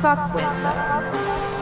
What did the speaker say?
fuck with them.